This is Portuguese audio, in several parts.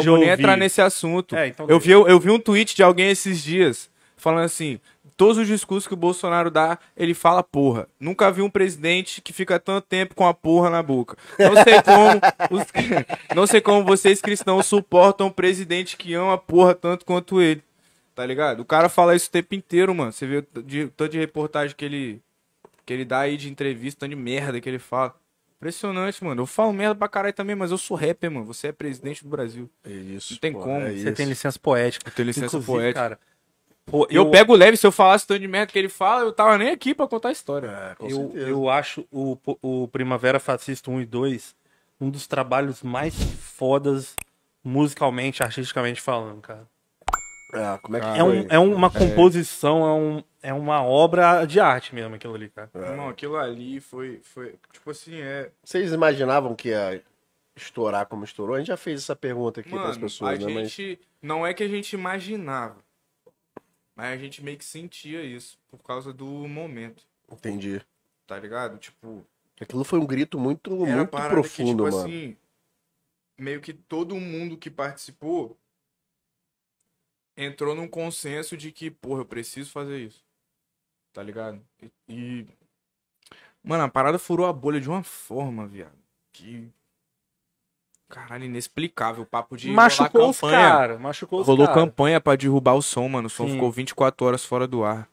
Não Já vou nem ouvi. entrar nesse assunto. É, então eu, vi, eu vi um tweet de alguém esses dias falando assim: todos os discursos que o Bolsonaro dá, ele fala porra. Nunca vi um presidente que fica tanto tempo com a porra na boca. Não sei como, os- não sei como vocês cristãos suportam um presidente que ama a porra tanto quanto ele. Tá ligado? O cara fala isso o tempo inteiro, mano. Você vê o tanto de reportagem que ele, que ele dá aí de entrevista, tanto de merda que ele fala. Impressionante, mano. Eu falo merda pra caralho também, mas eu sou rapper, mano. Você é presidente do Brasil. É isso. Não tem pô, como. é Você isso. tem licença poética. Eu tenho licença Inclusive, poética. cara. Pô, E eu, pego leve, se eu falasse tanto de merda que ele fala, eu tava nem aqui pra contar a história. É, com eu, certeza. eu acho o, o Primavera Fascista 1 e 2 um dos trabalhos mais fodas musicalmente, artisticamente falando, cara. Ah, como é que Ah, É, um, é uma composição, é, um, é uma obra de arte mesmo aquilo ali, cara. Irmão, aquilo ali foi, foi. Tipo assim, é. Vocês imaginavam que ia estourar como estourou? A gente já fez essa pergunta aqui para as pessoas, a né? Mas gente. Não é que a gente imaginava. Mas a gente meio que sentia isso. Por causa do momento. entendi. Tá ligado? Tipo. Aquilo foi um grito muito, muito profundo, que, tipo mano. assim. Meio que todo mundo que participou entrou num consenso de que, porra, eu preciso fazer isso. Tá ligado? E. e- Mano, a parada furou a bolha de uma forma, viado. Que. Caralho, inexplicável. O papo de. rolar Machucou os caras, machucou os Rolou cara. campanha pra derrubar o som, mano. O som Sim. ficou 24 horas fora do ar.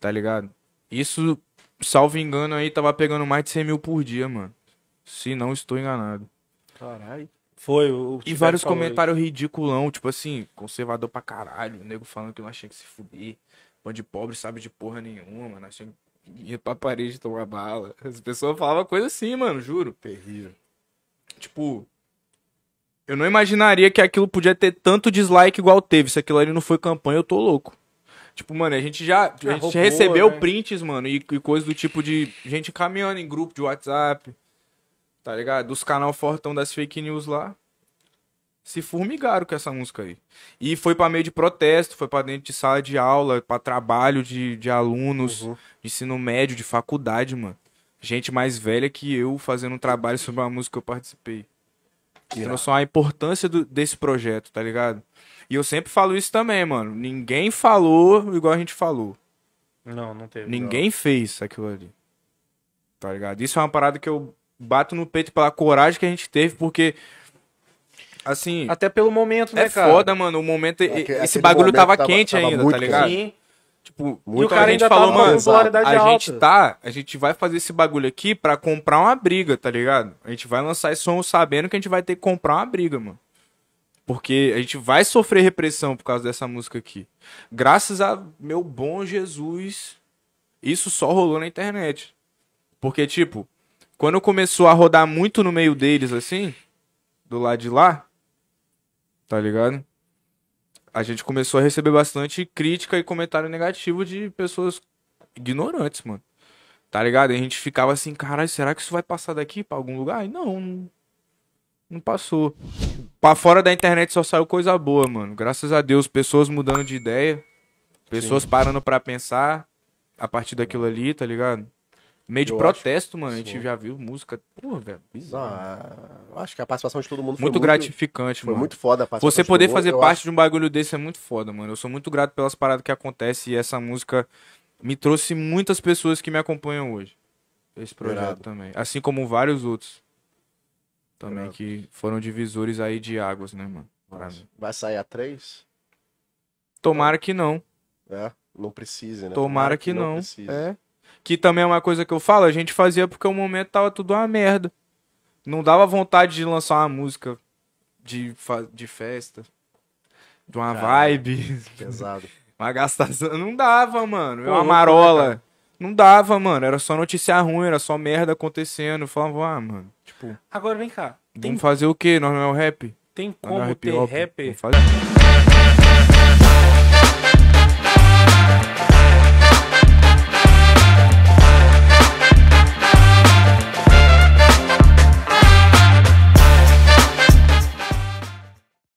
Tá ligado? Isso, salvo engano, aí tava pegando mais de 100 mil por dia, mano. Se não estou enganado. Caralho. Foi, o E vários comentários ridiculão, tipo assim, conservador pra caralho. O nego falando que nós tinha que se fuder. Bando de pobre sabe de porra nenhuma, mano. Nós tinha que ir pra parede tomar bala. As pessoas falavam coisa assim, mano, juro. Terrível. Tipo, eu não imaginaria que aquilo podia ter tanto dislike igual teve. Se aquilo ali não foi campanha, eu tô louco. Tipo, mano, a gente já, a gente roubou, recebeu né? prints, mano, e, e coisas do tipo de gente caminhando em grupo de WhatsApp, tá ligado? Dos canal fortão das fake news lá. Se formigaram com essa música aí. E foi pra meio de protesto, foi pra dentro de sala de aula, pra trabalho de, de alunos, Uhum. de ensino médio, de faculdade, mano. Gente mais velha que eu fazendo um trabalho sobre uma música que eu participei. Irado. noção a importância do- desse projeto, tá ligado? E eu sempre falo isso também, mano. Ninguém falou igual a gente falou. Não, não teve. Ninguém fez aquilo ali. Tá ligado? Isso é uma parada que eu bato no peito pela coragem que a gente teve, porque. Assim. Até pelo momento, né, é cara? foda, mano. O momento. Aque- esse bagulho momento tava, tava- quente tava ainda, tá ligado? Sim. Tipo, Muito o cara a gente ainda falou, mano, a alta. gente tá, a gente vai fazer esse bagulho aqui pra comprar uma briga, tá ligado? A gente vai lançar esse som sabendo que a gente vai ter que comprar uma briga, mano. Porque a gente vai sofrer repressão por causa dessa música aqui. Graças a meu bom Jesus, isso só rolou na internet. Porque, tipo, quando começou a rodar muito no meio deles, assim, do lado de lá, tá ligado? A gente começou a receber bastante crítica e comentário negativo de pessoas ignorantes, mano. Tá ligado? E a gente ficava assim, caralho, será que isso vai passar daqui pra algum lugar? E não, não, não passou. Pra fora da internet só saiu coisa boa, mano. Graças a Deus, pessoas mudando de ideia, pessoas parando pra pensar a partir daquilo ali, tá ligado? Meio de Eu protesto, mano. A gente sim. já viu música. Pô, velho, Não, bizarro. ah, acho que a participação de todo mundo foi Muito muito, gratificante, Foi mano. muito foda a participação Você de poder todo mundo. fazer Eu parte acho- de um bagulho desse é muito foda, mano. Eu sou muito grato pelas paradas que acontecem e essa música me trouxe muitas pessoas que me acompanham hoje. Esse projeto Irado. também. Assim como vários outros. Também Irado. que foram divisores aí de águas, né, mano? Vai sair a três? Tomara que não. É, não precise, né? Tomara que não. precise. É. Que também é uma coisa que eu falo, a gente fazia porque o momento tava tudo uma merda. Não dava vontade de lançar uma música de, fa- de festa. De uma vibe. Pesado. Uma gastação. Não dava, mano. É Pô, uma né, marola. não dava, mano. Era só notícia ruim, era só merda acontecendo. Eu falava, ah, mano. Tipo, Agora vem cá. Tem, vamos fazer o quê? Nós não é o rap? tem é como hip ter rapper fazer.